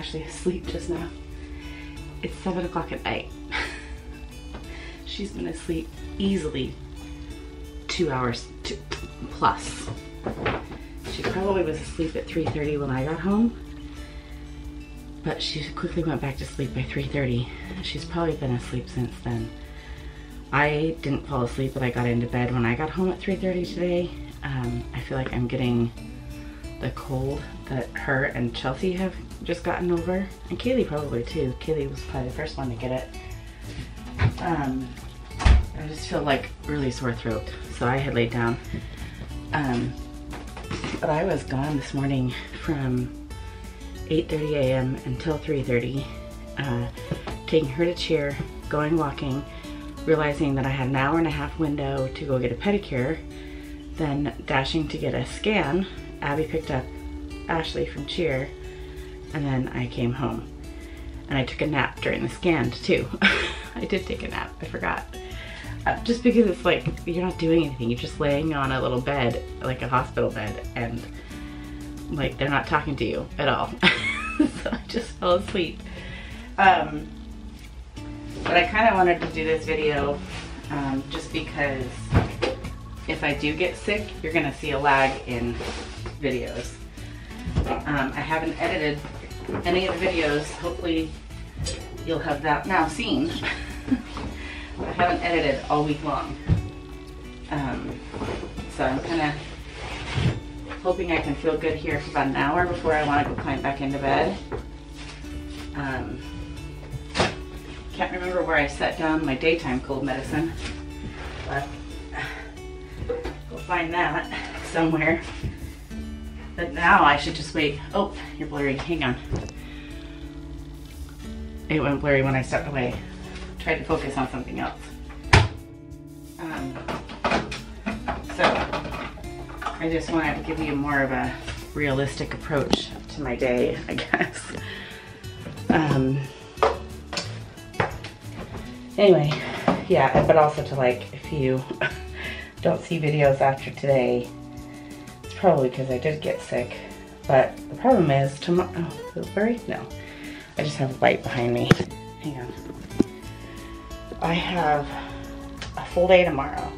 Ashley asleep just now. It's seven o'clock at night. She's been asleep easily two hours plus. She probably was asleep at 3.30 when I got home, but she quickly went back to sleep by 3.30. She's probably been asleep since then. I didn't fall asleep, but I got into bed when I got home at 3.30 today. Um, I feel like I'm getting the cold that her and Chelsea have just gotten over. And Kaylee probably too. Kaylee was probably the first one to get it. Um, I just feel like really sore throat. So I had laid down. Um, but I was gone this morning from 8.30 a.m. until 3.30, uh, taking her to cheer, going walking, realizing that I had an hour and a half window to go get a pedicure, then dashing to get a scan. Abby picked up Ashley from cheer, and then I came home. And I took a nap during the scan too. I did take a nap, I forgot. Uh, just because it's like, you're not doing anything, you're just laying on a little bed, like a hospital bed, and like they're not talking to you at all. so I just fell asleep. Um, but I kind of wanted to do this video um, just because if I do get sick, you're gonna see a lag in videos. Um, I haven't edited any of the videos. Hopefully you'll have that now seen. I haven't edited all week long. Um, so I'm kind of hoping I can feel good here for about an hour before I want to go climb back into bed. Um, can't remember where I set down my daytime cold medicine, but we'll find that somewhere. But now I should just wait. Oh, you're blurry. Hang on. It went blurry when I stepped away. Tried to focus on something else. Um, so, I just wanted to give you more of a realistic approach to my day, I guess. Um, anyway, yeah, but also to like, if you don't see videos after today, probably because I did get sick. But the problem is tomorrow, oh, blurry? No. I just have a light behind me. Hang on. I have a full day tomorrow.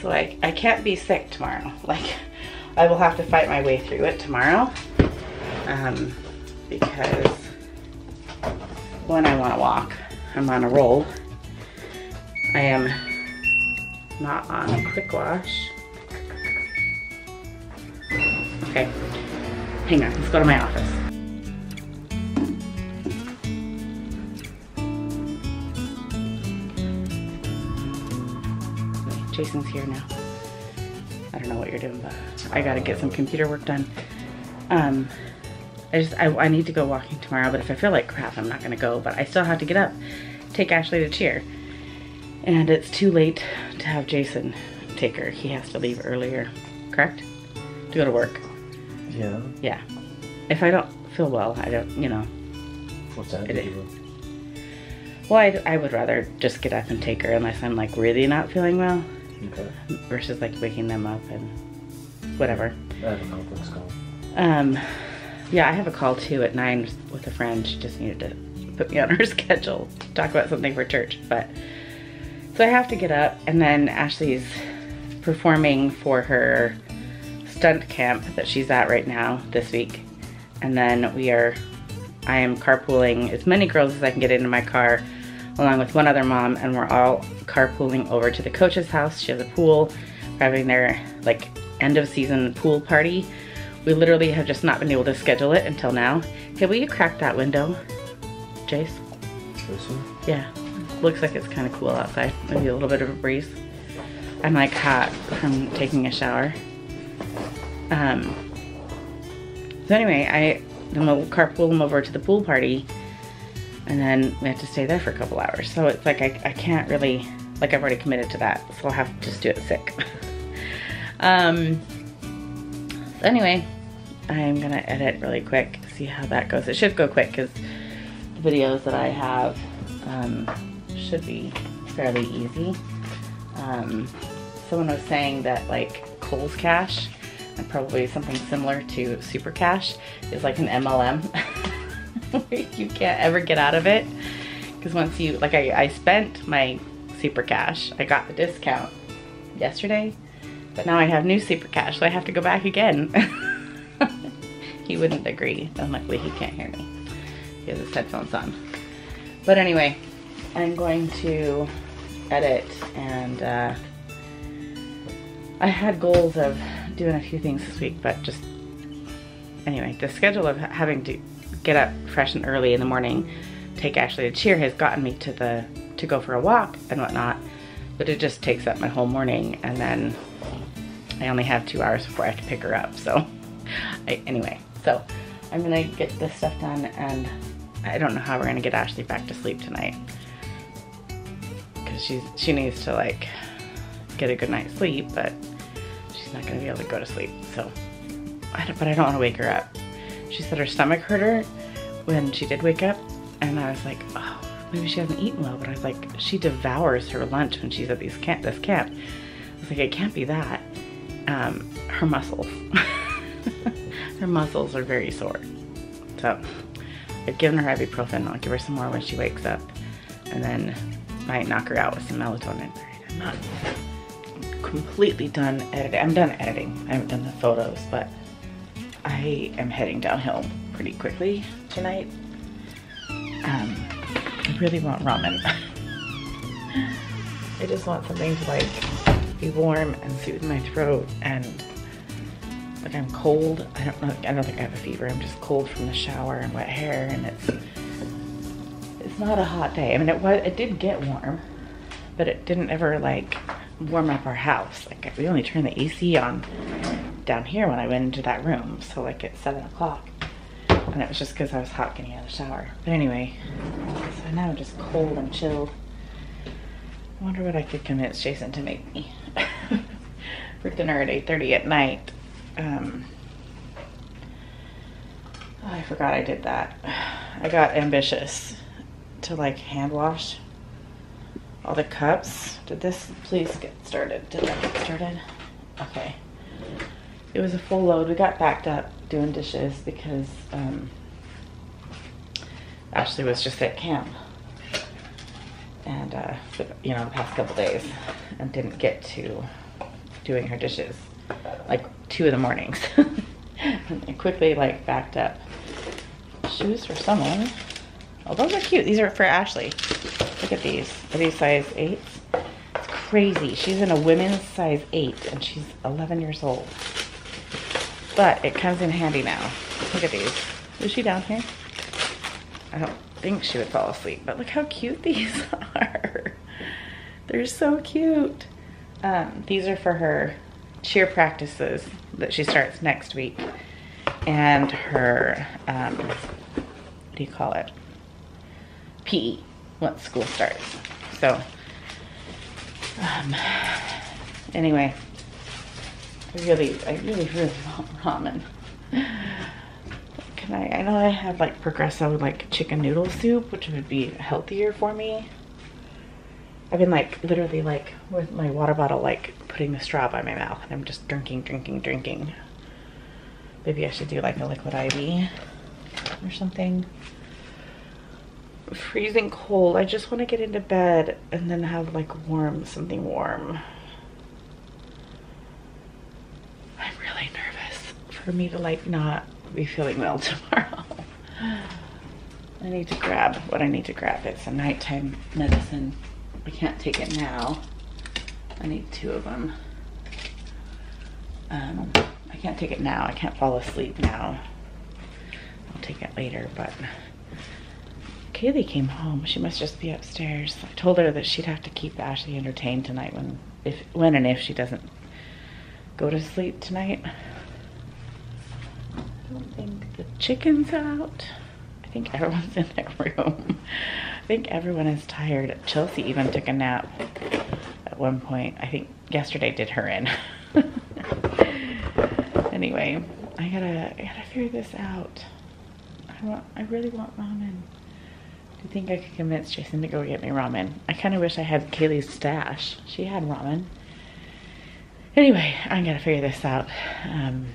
So I, I can't be sick tomorrow. Like, I will have to fight my way through it tomorrow. Um, because when I want to walk, I'm on a roll. I am not on a quick wash. Okay, hang on, let's go to my office. Jason's here now. I don't know what you're doing, but I gotta get some computer work done. Um, I just, I, I need to go walking tomorrow, but if I feel like crap, I'm not gonna go, but I still have to get up, take Ashley to cheer. And it's too late to have Jason take her. He has to leave earlier, correct? To go to work. Yeah. Yeah. If I don't feel well, I don't, you know. What's that? It? Well, I, I would rather just get up and take her unless I'm like really not feeling well Okay. versus like waking them up and whatever. I have a conference call. Um, yeah, I have a call too at nine with a friend. She just needed to put me on her schedule to talk about something for church. But so I have to get up, and then Ashley's performing for her stunt camp that she's at right now this week, and then we are. I am carpooling as many girls as I can get into my car, along with one other mom, and we're all carpooling over to the coach's house. She has a pool. We're having their like end of season pool party. We literally have just not been able to schedule it until now. Hey, will you crack that window, Jace? This one? Yeah, looks like it's kind of cool outside. Maybe a little bit of a breeze. I'm like hot from taking a shower. Um, so anyway, I then we'll carpool them over to the pool party, and then we have to stay there for a couple hours. So it's like I, I can't really like I've already committed to that, so I'll have to just do it sick. um. So anyway, I'm gonna edit really quick, see how that goes. It should go quick because the videos that I have um, should be fairly easy. Um, someone was saying that like Kohl's Cash and probably something similar to Super Cash is like an MLM. you can't ever get out of it. Because once you, like I, I spent my super cash, I got the discount yesterday, but now I have new super cash, so I have to go back again. he wouldn't agree, and luckily he can't hear me. He has his headphones on. But anyway, I'm going to edit and uh, I had goals of doing a few things this week, but just anyway, the schedule of having to get up fresh and early in the morning, take Ashley to cheer has gotten me to the to go for a walk and whatnot, but it just takes up my whole morning and then I only have two hours before I have to pick her up. So I, anyway, so I'm gonna get this stuff done and I don't know how we're gonna get Ashley back to sleep tonight because she's she needs to like get a good night's sleep, but she's not gonna be able to go to sleep. So, I but I don't want to wake her up. She said her stomach hurt her when she did wake up, and I was like, oh, maybe she hasn't eaten well. But I was like, she devours her lunch when she's at these camp, this camp. I was like, it can't be that. Um, her muscles, her muscles are very sore. So, I've given her ibuprofen. I'll give her some more when she wakes up, and then might knock her out with some melatonin. I'm not completely done editing. I'm done editing. I haven't done the photos, but I am heading downhill pretty quickly tonight. Um, I really want ramen. I just want something to like be warm and soothe my throat and like I'm cold. I don't know. I don't think I have a fever. I'm just cold from the shower and wet hair, and it's it's not a hot day. I mean, it was. It did get warm, but it didn't ever like warm up our house. Like we only turned the AC on down here when I went into that room. So like at seven o'clock, and it was just because I was hot getting out of the shower. But anyway, so now I'm just cold and chilled. I wonder what I could convince Jason to make me for dinner at 8.30 at night. Um, oh, I forgot I did that. I got ambitious to like hand wash all the cups. Did this please get started? Did that get started? Okay. It was a full load. We got backed up doing dishes because um, Ashley was just at camp. And, uh, you know, the past couple days and didn't get to doing her dishes like two in the mornings. and quickly like backed up. Shoes for someone. Oh, those are cute. These are for Ashley. Look at these. Are these size 8s? It's crazy. She's in a women's size 8 and she's 11 years old. But it comes in handy now. Look at these. Is she down here? I don't think she would fall asleep, but look how cute these are. They're so cute. Um, these are for her cheer practices that she starts next week and her, um, what do you call it? PE once school starts. So, um, anyway, I really, I really, really want ramen. Can I, I know I have like Progresso like chicken noodle soup, which would be healthier for me. I've been like literally like with my water bottle like putting the straw by my mouth and I'm just drinking, drinking, drinking. Maybe I should do like a liquid IV or something. Freezing cold. I just want to get into bed and then have like warm, something warm. I'm really nervous for me to like not be feeling well tomorrow. I need to grab what I need to grab. It's a nighttime medicine. I can't take it now. I need two of them. Um, I can't take it now. I can't fall asleep now. I'll take it later, but Kaylee came home. She must just be upstairs. I told her that she'd have to keep Ashley entertained tonight when, if, when and if she doesn't go to sleep tonight. I don't think the chicken's out. I think everyone's in their room. I think everyone is tired. Chelsea even took a nap at one point. I think yesterday did her in. anyway, I gotta, I gotta figure this out. I want, I really want ramen. Do you think I could convince Jason to go get me ramen? I kind of wish I had Kaylee's stash. She had ramen. Anyway, I'm going to figure this out. Um,